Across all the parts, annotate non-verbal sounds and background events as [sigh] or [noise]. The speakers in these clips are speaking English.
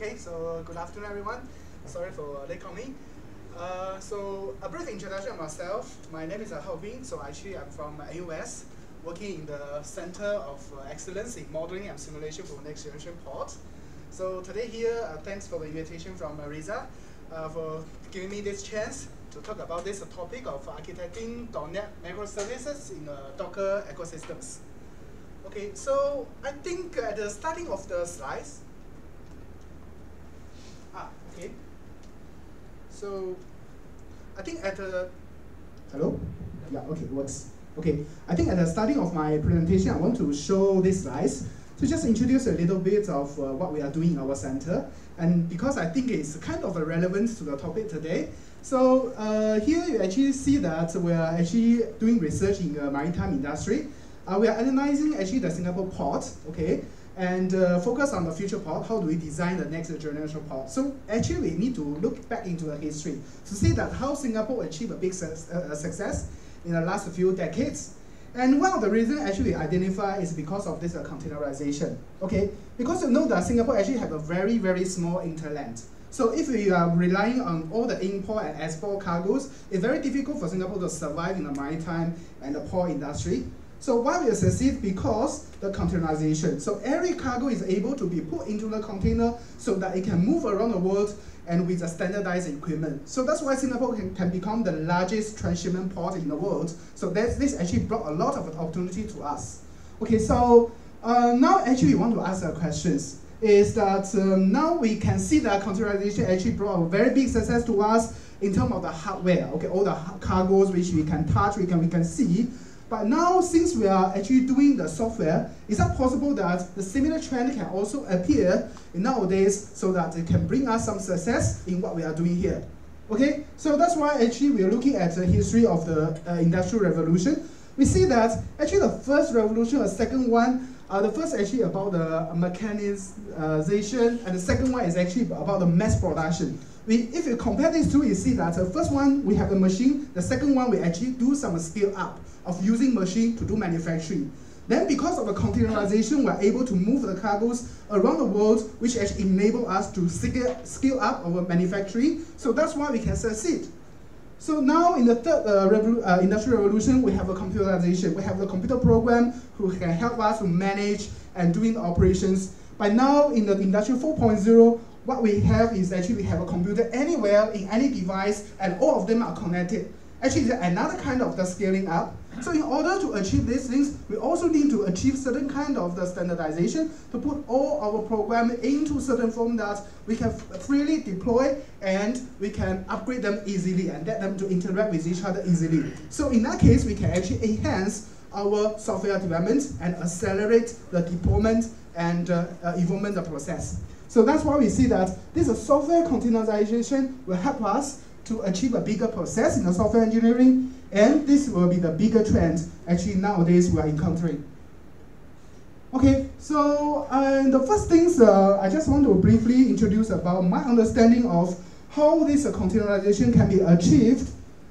Okay, so good afternoon, everyone. Sorry for late coming. Uh, so a brief introduction of myself. My name is Hao Bin. So actually, I'm from NUS, working in the Center of Excellence in Modeling and Simulation for Next Generation Port. So today here, uh, thanks for the invitation from Marisa uh, for giving me this chance to talk about this topic of architecting .NET microservices in Docker ecosystems. Okay, so I think at the starting of the slides, ah, okay. So I think at the, hello? Yeah, okay, works. Okay, I think at the starting of my presentation, I want to show these slides to just introduce a little bit of uh, what we are doing in our center. And because I think it's kind of relevant to the topic today, so uh, here you actually see that we are actually doing research in the maritime industry. Uh, we are analyzing actually the Singapore port, okay, and uh, focus on the future port. How do we design the next generation port? So actually, we need to look back into the history to see that how Singapore achieved a big su uh, success in the last few decades. And one of the reasons actually identify is because of this uh, containerization. Okay, because you know that Singapore actually have a very very small interland. So if we are relying on all the import and export cargoes, it's very difficult for Singapore to survive in the maritime and the port industry. So why we succeed? Because the containerization. So every cargo is able to be put into the container so that it can move around the world and with a standardized equipment. So that's why Singapore can, can become the largest transshipment port in the world. So this actually brought a lot of opportunity to us. Okay, so uh, now actually we want to ask our questions. Is that um, now we can see that containerization actually brought a very big success to us in terms of the hardware. Okay, all the cargoes which we can touch, we can we can see. But now, since we are actually doing the software, is it possible that the similar trend can also appear nowadays so that it can bring us some success in what we are doing here? Okay, so that's why actually we are looking at the history of the uh, Industrial Revolution. We see that actually the first revolution, the second one, uh, the first actually about the mechanization, and the second one is actually about the mass production we, if you compare these two, you see that the first one, we have a machine. The second one, we actually do some scale up of using machine to do manufacturing. Then because of the containerization, we're able to move the cargoes around the world, which actually enable us to scale up our manufacturing. So that's why we can succeed. So now in the third uh, revolu uh, industrial revolution, we have a computerization. We have the computer program who can help us to manage and doing operations. By now, in the industrial 4.0, what we have is actually we have a computer anywhere in any device and all of them are connected. Actually, another kind of the scaling up. So in order to achieve these things, we also need to achieve certain kind of the standardization to put all our program into certain form that we can freely deploy and we can upgrade them easily and get them to interact with each other easily. So in that case, we can actually enhance our software development and accelerate the deployment and uh, uh, the process. So that's why we see that this software containerization will help us to achieve a bigger process in the software engineering, and this will be the bigger trend actually nowadays we are encountering. Okay, so uh, the first things uh, I just want to briefly introduce about my understanding of how this uh, containerization can be achieved.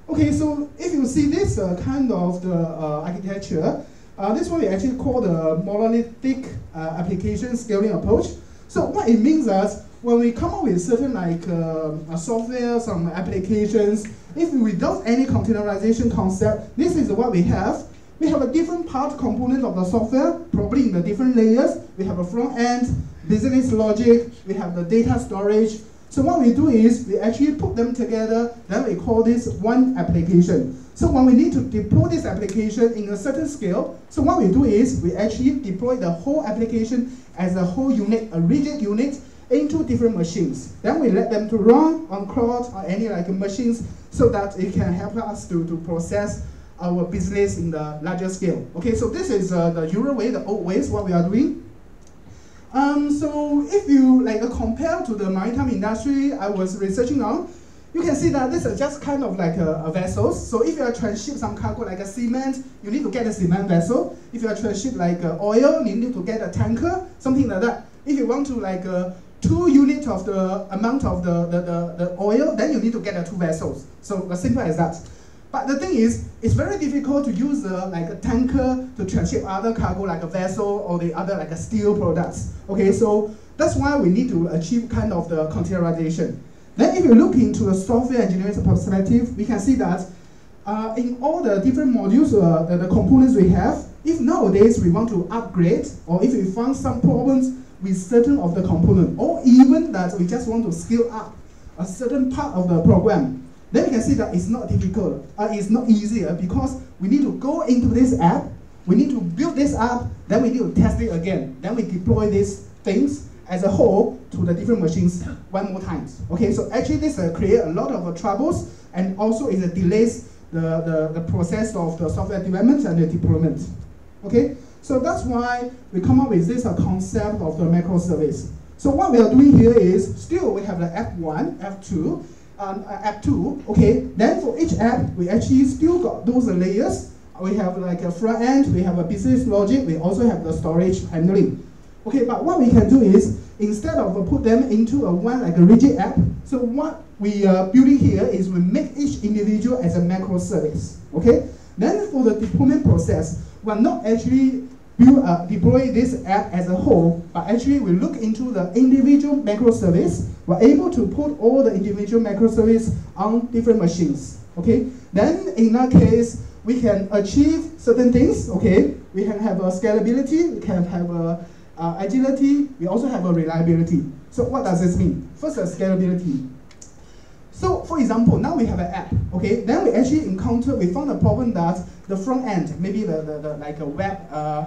Okay, so if you see this uh, kind of the uh, architecture, uh, this one we actually call the monolithic application scaling approach. So what it means is when we come up with certain like uh, software, some applications, if we without any containerization concept, this is what we have. We have a different part component of the software, probably in the different layers. We have a front end, business logic, we have the data storage. So what we do is we actually put them together, then we call this one application. So when we need to deploy this application in a certain scale, so what we do is we actually deploy the whole application as a whole unit, a rigid unit, into different machines. Then we let them to run on cloud or any like machines so that it can help us to, to process our business in the larger scale. Okay, so this is uh, the usual way, the old ways, what we are doing. Um, so if you like uh, compare to the maritime industry I was researching on, you can see that this is just kind of like a, a vessels. So if you are transship some cargo like a cement, you need to get a cement vessel. If you are transship like uh, oil, you need to get a tanker, something like that. If you want to like uh, two units of the amount of the, the, the, the oil, then you need to get the two vessels. So as simple as that. But the thing is, it's very difficult to use a, like a tanker to transship other cargo like a vessel or the other like a steel products. Okay, so that's why we need to achieve kind of the containerization. Then if you look into the software engineering perspective, we can see that uh, in all the different modules, uh, the, the components we have, if nowadays we want to upgrade, or if we find some problems with certain of the component, or even that we just want to scale up a certain part of the program, then you can see that it's not difficult, uh, it's not easier because we need to go into this app, we need to build this app, then we need to test it again, then we deploy these things as a whole to the different machines one more times. Okay, so actually this uh, create a lot of uh, troubles and also it delays the, the, the process of the software development and the deployment. Okay, so that's why we come up with this uh, concept of the microservice. So what we are doing here is still we have the app 1, app 2, um, uh, app 2, okay, then for each app, we actually still got those layers. We have like a front end, we have a business logic, we also have the storage handling. Okay, but what we can do is, instead of put them into a one like a rigid app, so what we are building here is we make each individual as a microservice. Okay, then for the deployment process, we're not actually build, uh, deploy this app as a whole, but actually we look into the individual microservice. We're able to put all the individual microservice on different machines. Okay, then in that case, we can achieve certain things. Okay, we can have a scalability, we can have a uh, agility, we also have a reliability. So what does this mean? First, a scalability. So for example, now we have an app, okay? Then we actually encountered, we found a problem that the front end, maybe the, the, the like a web, uh,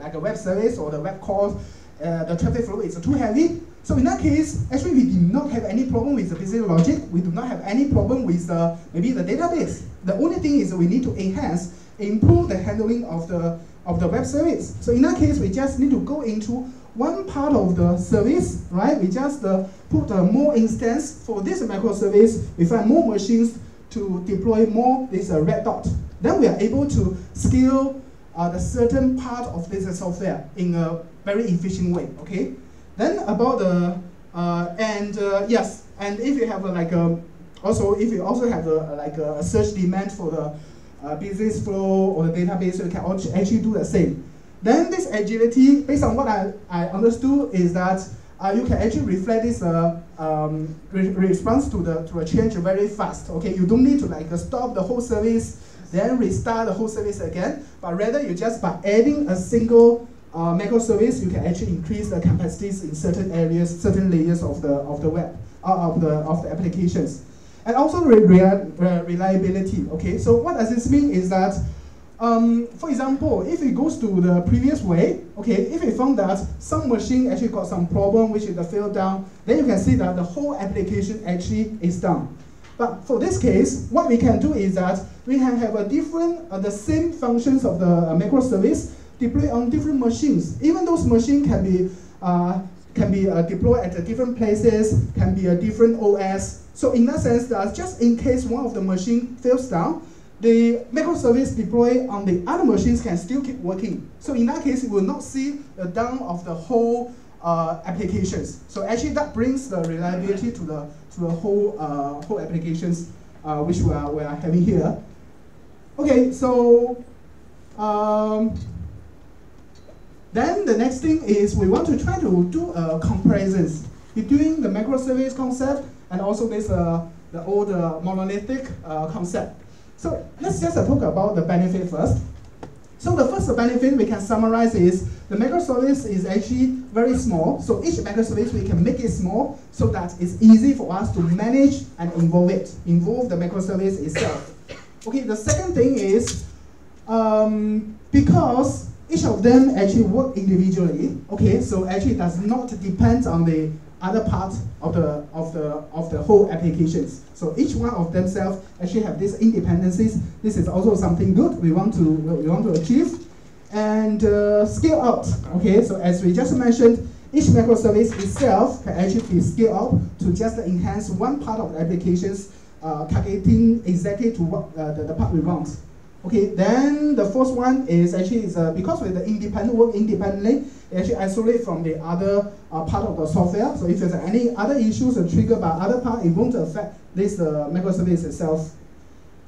like a web service or the web calls, uh, the traffic flow is too heavy. So in that case, actually we do not have any problem with the business logic. We do not have any problem with the, maybe the database. The only thing is we need to enhance, improve the handling of the, of the web service. So in that case, we just need to go into one part of the service, right? We just uh, put uh, more instance for this microservice. We find more machines to deploy more this uh, red dot. Then we are able to scale uh, the certain part of this software in a very efficient way, okay? Then about the, uh, and uh, yes, and if you have like a, also if you also have a, like a search demand for the business flow or the database, you can actually do the same. Then this agility, based on what I, I understood, is that uh, you can actually reflect this uh, um, re response to the to a change very fast. Okay, you don't need to like stop the whole service, then restart the whole service again, but rather you just by adding a single uh, microservice, you can actually increase the capacities in certain areas, certain layers of the of the web, uh, of the of the applications, and also re re reliability. Okay, so what does this mean is that um, for example, if it goes to the previous way, okay, if it found that some machine actually got some problem which is the fail down, then you can see that the whole application actually is down. But for this case, what we can do is that we can have a different, uh, the same functions of the uh, microservice deployed on different machines. Even those machines can be uh, can be uh, deployed at different places, can be a different OS. So in that sense, that just in case one of the machine fails down, the microservice deployed on the other machines can still keep working. So in that case, you will not see the down of the whole uh, applications. So actually that brings the reliability to the, to the whole, uh, whole applications uh, which we are, we are having here. Okay, so um, then the next thing is we want to try to do a comparison between the microservice concept and also this uh, the old uh, monolithic uh, concept. So let's just talk about the benefit first. So the first benefit we can summarize is the microservice is actually very small. So each microservice we can make it small so that it's easy for us to manage and involve it, involve the microservice itself. Okay, the second thing is um, because each of them actually work individually, okay, so actually does not depend on the other parts of the of the of the whole applications. So each one of themselves actually have these independencies. This is also something good we want to we want to achieve, and uh, scale out. Okay, so as we just mentioned, each microservice itself can actually be scaled out to just enhance one part of the applications, uh, targeting exactly to what uh, the, the part we want. Okay, then the first one is actually is, uh, because with the independent work independently, it actually isolate from the other uh, part of the software. So if there's any other issues triggered by other part, it won't affect this uh, microservice itself.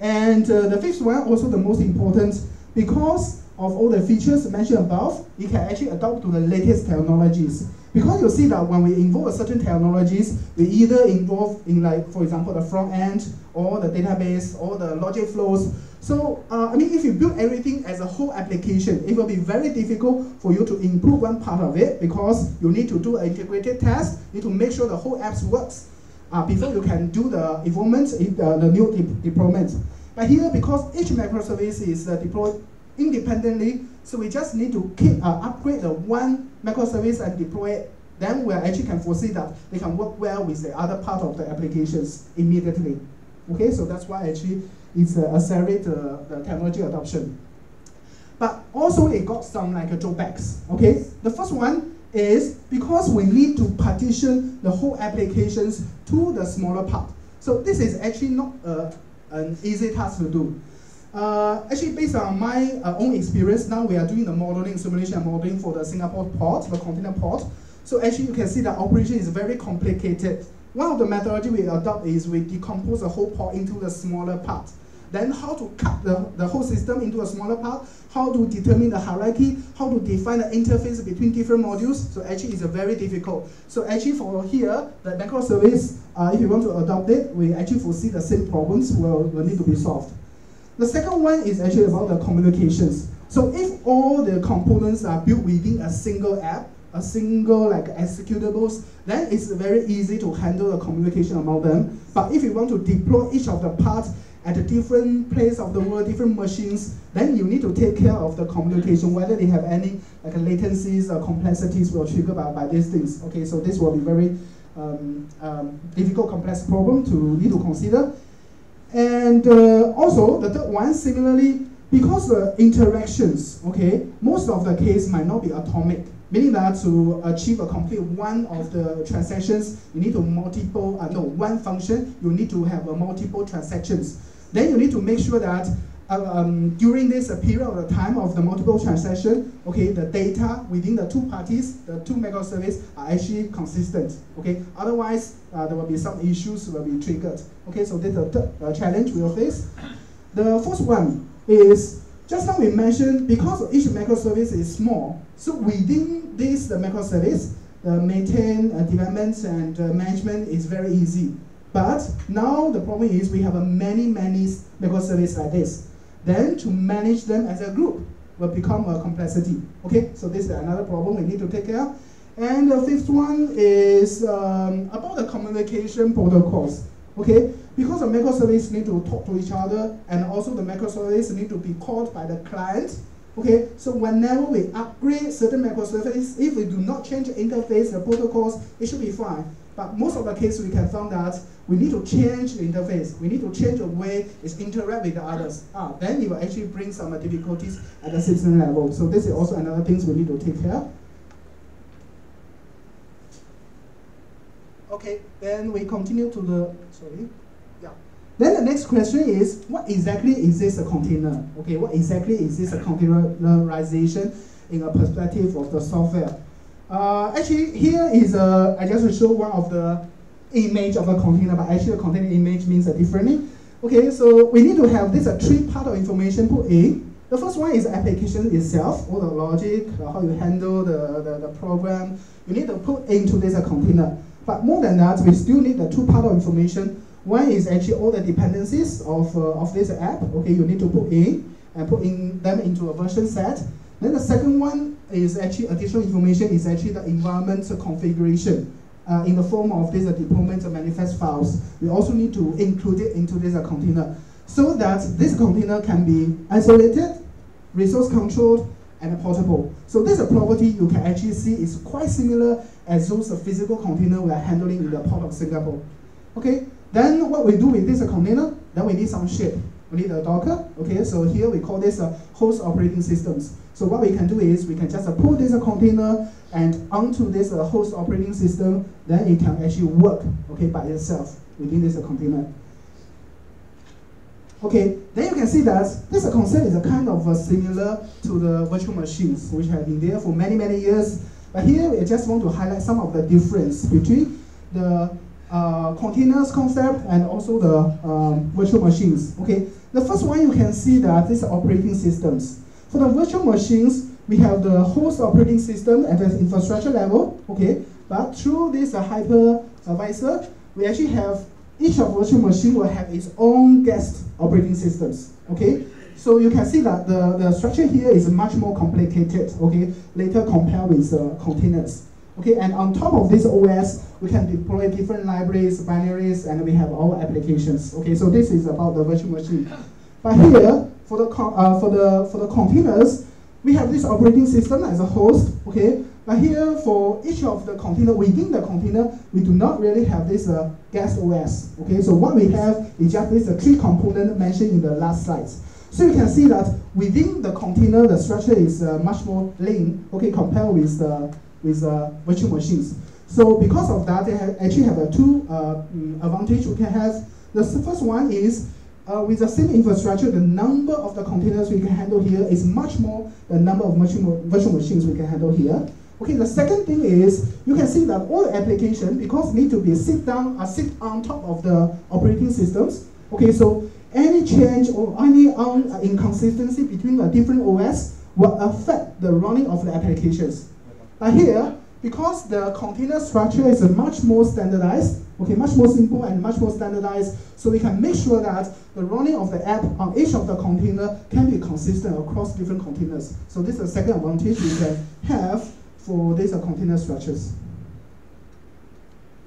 And uh, the fifth one, also the most important, because of all the features mentioned above, you can actually adopt to the latest technologies. Because you see that when we involve certain technologies, we either involve in like, for example, the front end, or the database, or the logic flows. So, uh, I mean, if you build everything as a whole application, it will be very difficult for you to improve one part of it because you need to do an integrated test, you need to make sure the whole apps works uh, before you can do the involvement in the, the new de deployment. But here, because each microservice is uh, deployed independently, so we just need to keep uh, upgrade the one microservice and deploy it. Then we actually can foresee that they can work well with the other part of the applications immediately. Okay, so that's why actually it's uh, accelerate uh, the technology adoption. But also it got some like drawbacks. Okay, the first one is because we need to partition the whole applications to the smaller part. So this is actually not uh, an easy task to do. Uh, actually, based on my uh, own experience, now we are doing the modeling, simulation and modeling for the Singapore port, the container port. So actually, you can see the operation is very complicated. One of the methodology we adopt is we decompose the whole port into the smaller part. Then how to cut the, the whole system into a smaller part, how to determine the hierarchy, how to define the interface between different modules. So actually it's very difficult. So actually for here, the microservice, uh, if you want to adopt it, we actually foresee the same problems will, will need to be solved. The second one is actually about the communications. So if all the components are built within a single app, a single like executables, then it's very easy to handle the communication among them. But if you want to deploy each of the parts at a different place of the world, different machines, then you need to take care of the communication, whether they have any like latencies or complexities will trigger by, by these things. Okay, so this will be very um, um, difficult, complex problem to need to consider. And uh, also, the third one, similarly, because the interactions, okay, most of the case might not be atomic, meaning that to achieve a complete one of the transactions, you need to multiple, uh, no, one function, you need to have a multiple transactions. Then you need to make sure that um, during this uh, period of the time of the multiple transaction, okay, the data within the two parties, the two microservices are actually consistent, okay? Otherwise, uh, there will be some issues will be triggered. Okay, so this is the uh, challenge we will face. The first one is, just now we mentioned, because each microservice is small, so within this the microservice, the maintain, uh, development, and uh, management is very easy. But now the problem is we have many, many microservices like this. Then to manage them as a group will become a complexity. Okay, so this is another problem we need to take care. And the fifth one is um, about the communication protocols. Okay, because the microservices need to talk to each other, and also the microservices need to be called by the client. Okay, so whenever we upgrade certain microservices, if we do not change the interface, the protocols, it should be fine. But most of the cases we can find that we need to change the interface. We need to change the way it interact with the others. Ah, then it will actually bring some difficulties at the system level. So this is also another things we need to take care. Okay, then we continue to the, sorry. Yeah. Then the next question is, what exactly is this a container? Okay, what exactly is this a containerization in a perspective of the software? Uh, actually, here is a, I just show one of the image of a container, but actually a container image means a differently. Okay, so we need to have this a three part of information put in. The first one is application itself, all the logic, uh, how you handle the, the, the, program. You need to put into this container. But more than that, we still need the two part of information. One is actually all the dependencies of, uh, of this app. Okay, you need to put in and put in them into a version set. Then the second one is actually additional information is actually the environment configuration. Uh, in the form of these uh, deployment manifest files. We also need to include it into this uh, container so that this container can be isolated, resource controlled, and portable. So this property you can actually see is quite similar as those physical container we are handling in the port of Singapore. Okay, then what we do with this container, then we need some shape. We need a Docker. Okay, so here we call this a host operating systems. So what we can do is we can just uh, put this uh, container and onto this uh, host operating system, then it can actually work okay, by itself within this container. Okay, then you can see that this concept is a kind of uh, similar to the virtual machines, which have been there for many, many years. But here, we just want to highlight some of the difference between the uh, containers concept and also the um, virtual machines. Okay, the first one you can see that are operating systems. For the virtual machines, we have the host operating system at the infrastructure level. Okay, but through this uh, hypervisor, we actually have each of virtual machine will have its own guest operating systems. Okay, so you can see that the, the structure here is much more complicated. Okay, later compare with uh, containers. Okay, and on top of this OS, we can deploy different libraries, binaries, and we have all applications. Okay, so this is about the virtual machine. But here, for the uh, for the for the containers, we have this operating system as a host. Okay, but here for each of the container within the container, we do not really have this uh, guest OS. Okay, so what we have is just this uh, three component mentioned in the last slides. So you can see that within the container, the structure is uh, much more lean. Okay, compared with the with uh, virtual machines. So because of that, they have actually have a two uh, mm, advantage we can have. The first one is uh, with the same infrastructure, the number of the containers we can handle here is much more the number of virtual, machines we can handle here. Okay, the second thing is you can see that all the application because need to be sit down or uh, sit on top of the operating systems. Okay, so any change or any um, inconsistency between the different OS will affect the running of the applications. But here, because the container structure is much more standardized, okay, much more simple and much more standardized, so we can make sure that the running of the app on each of the container can be consistent across different containers. So this is the second advantage we can have for these container structures.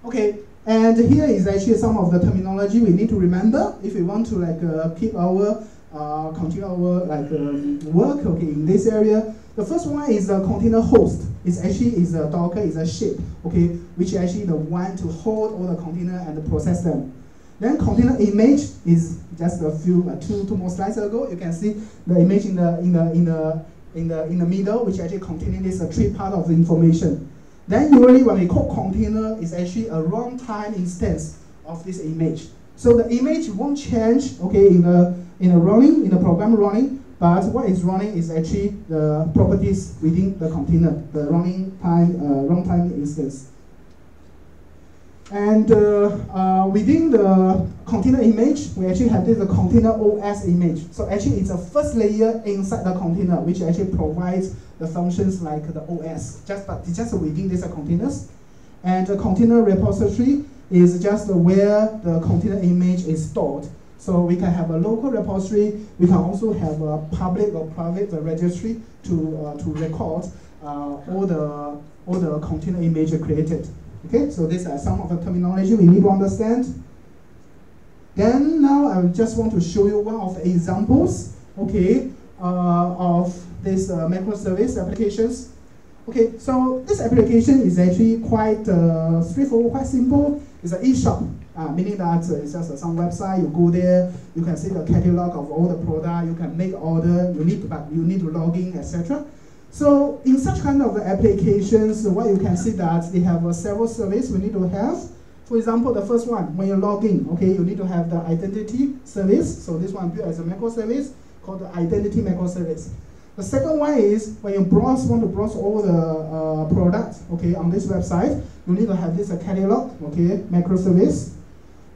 Okay, and here is actually some of the terminology we need to remember if we want to like uh, keep our uh, continue our like um, work okay in this area. The first one is a container host. It's actually is a Docker, is a ship, okay, which is actually the one to hold all the container and process them. Then container image is just a few uh, two two more slides ago. You can see the image in the in the in the in the in the middle, which actually containing this uh, three part of the information. Then usually when we call container, it's actually a runtime instance of this image. So the image won't change, okay, in the in the running in the program running, but what is running is actually the properties within the container, the running time, uh, runtime instance. And uh, uh, within the container image, we actually have this container OS image. So actually it's a first layer inside the container, which actually provides the functions like the OS, just but just within these containers. And the container repository is just where the container image is stored. So we can have a local repository. We can also have a public or private registry to uh, to record uh, all the all the container image created. Okay, so these are some of the terminology we need to understand. Then now I just want to show you one of the examples. Okay, uh, of this uh, microservice applications. Okay, so this application is actually quite uh, straightforward, quite simple. It's an e-shop, uh, meaning that uh, it's just uh, some website. You go there, you can see the catalog of all the product. You can make order. You need, to, but you need to log in, etc. So in such kind of applications, what you can see that they have uh, several services we need to have. For example, the first one, when you log in, okay, you need to have the identity service. So this one built as a microservice called the identity microservice. The second one is when you browse, want to browse all the uh, products, okay, on this website, you need to have this uh, catalog, okay, microservice.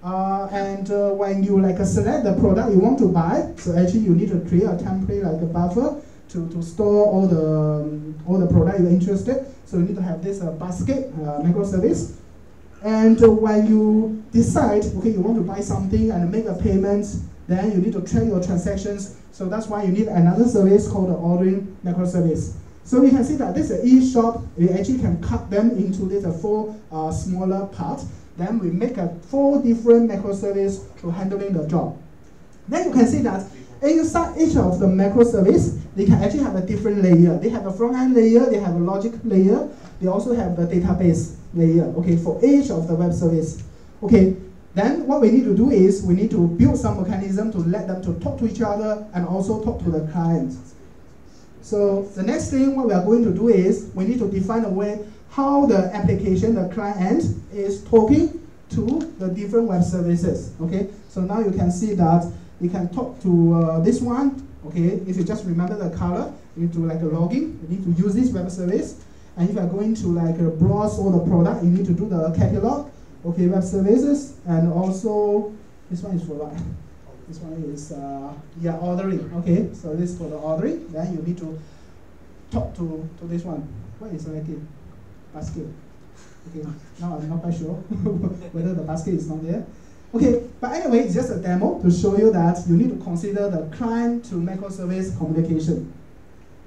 Uh, and uh, when you like uh, select the product you want to buy, so actually you need to create a template like a buffer to, to store all the um, all the product you're interested. So you need to have this uh, basket uh, microservice. And when you decide, okay, you want to buy something and make a payment, then you need to track your transactions so that's why you need another service called the ordering microservice. So you can see that this is e-shop, we actually can cut them into this four uh, smaller parts. Then we make a four different microservice to handling the job. Then you can see that inside each of the microservice, they can actually have a different layer. They have a front-end layer, they have a logic layer, they also have the database layer, okay, for each of the web service. Okay, then what we need to do is we need to build some mechanism to let them to talk to each other and also talk to the client. So the next thing what we are going to do is we need to define a way how the application, the client, is talking to the different web services. Okay, so now you can see that you can talk to uh, this one. Okay, if you just remember the color, you need to like a login. You need to use this web service. And if you are going to like uh, browse all the product, you need to do the catalog okay, web services, and also this one is for what? This one is uh, yeah ordering. Okay, so this for the ordering. Then you need to talk to to this one. What is selected? Basket. Okay, now I'm not quite sure [laughs] whether the basket is not there. Okay, but anyway, it's just a demo to show you that you need to consider the client to microservice communication.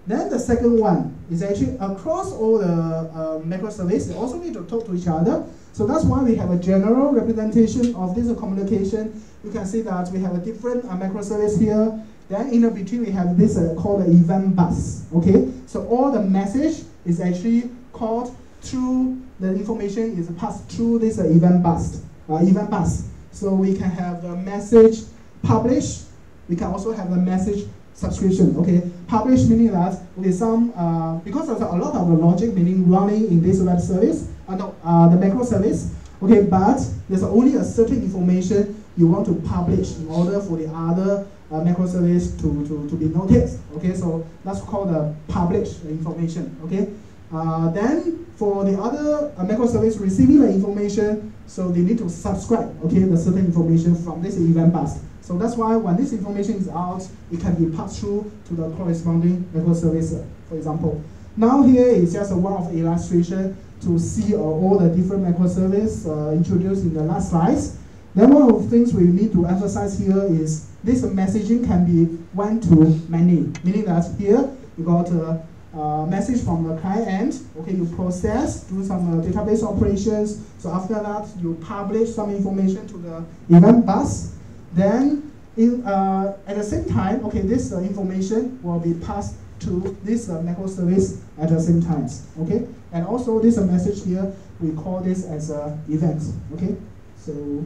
Then the second one is actually across all the uh, microservices, they also need to talk to each other. So that's why we have a general representation of this communication. You can see that we have a different uh, microservice here. Then in between, we have this uh, called the event bus. Okay, so all the message is actually called through the information is passed through this uh, event bus. Uh, event bus. So we can have the message published. We can also have the message subscription. Okay, publish meaning that with some uh, because there's a lot of logic meaning running in this web service, uh, no, uh, the macro service. Okay, but there's only a certain information you want to publish in order for the other uh, macro service to, to, to be noticed. Okay, so that's called the publish information. Okay, uh, then for the other uh, macro service receiving the information, so they need to subscribe. Okay, the certain information from this event bus. So that's why when this information is out, it can be passed through to the corresponding microservice, for example. Now here is just a one of illustration to see uh, all the different microservices uh, introduced in the last slides. Then one of the things we need to emphasize here is this messaging can be one to many, meaning that here you got a, a message from the client end, okay, you process, do some uh, database operations, so after that you publish some information to the event bus, then, in, uh, at the same time, okay, this uh, information will be passed to this uh, microservice at the same time, okay? And also this uh, message here, we call this as a event, okay? So,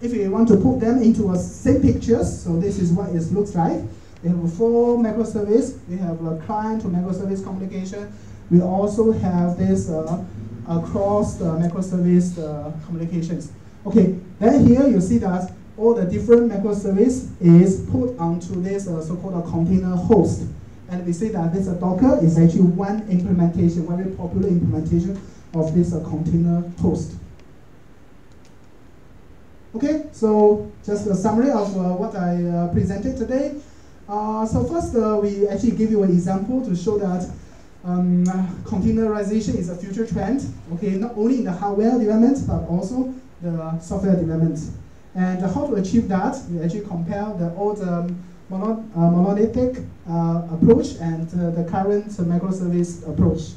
if you want to put them into a same pictures, so this is what it looks like. We have four microservice. We have a client to microservice communication. We also have this uh, across the microservice uh, communications. Okay, then here you see that all the different microservice is put onto this uh, so-called container host. And we see that this uh, Docker is actually one implementation, very popular implementation of this uh, container host. Okay, so just a summary of uh, what I uh, presented today. Uh, so first, we actually give you an example to show that um, containerization is a future trend. Okay, not only in the hardware development, but also the software development. And how to achieve that, we actually compare the old um, mono, uh, monolithic uh, approach and uh, the current microservice approach.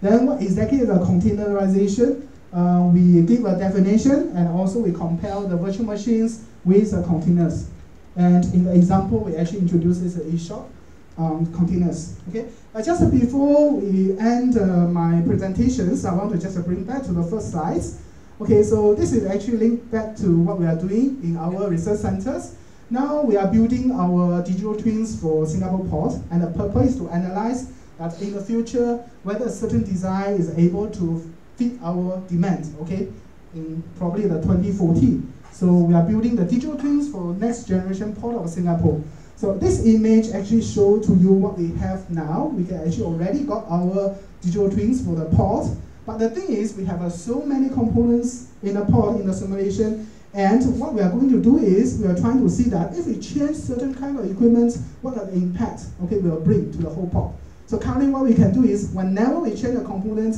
Then what exactly is a containerization? Uh, we give a definition and also we compare the virtual machines with the containers. And in the example, we actually introduce this eShop um, containers. Okay, uh, just before we end uh, my presentations, I want to just bring back to the first slides. Okay, so this is actually linked back to what we are doing in our research centers. Now we are building our digital twins for Singapore Port, and the purpose is to analyze that in the future whether a certain design is able to fit our demand, okay, in probably the 2040. So we are building the digital twins for next generation port of Singapore. So this image actually shows to you what we have now. We can actually already got our digital twins for the port, but the thing is, we have uh, so many components in the pod, in the simulation, and what we are going to do is, we are trying to see that if we change certain kind of equipment, what are the impact, okay, will bring to the whole pod. So currently what we can do is, whenever we change a component,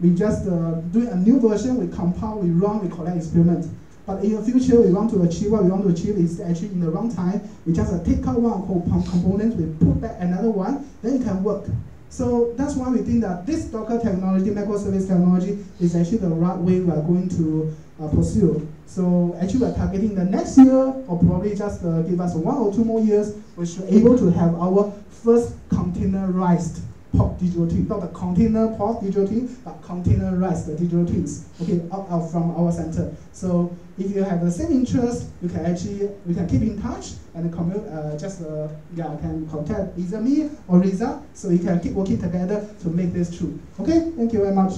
we just uh, do a new version, we compile, we run, we collect experiment. But in the future, we want to achieve what we want to achieve is actually in the runtime, we just uh, take out one component, we put back another one, then it can work. So that's why we think that this Docker technology, microservice technology, is actually the right way we are going to uh, pursue. So actually we're targeting the next year, or probably just uh, give us one or two more years, we should be able to have our first containerized pod digital twin, not the container pod digital twin, but containerized digital twins, okay, out, out from our center. So if you have the same interest, you can actually, we can keep in touch and commute, uh, just, uh, yeah, can contact either me or Riza, so we can keep working together to make this true. Okay, thank you very much.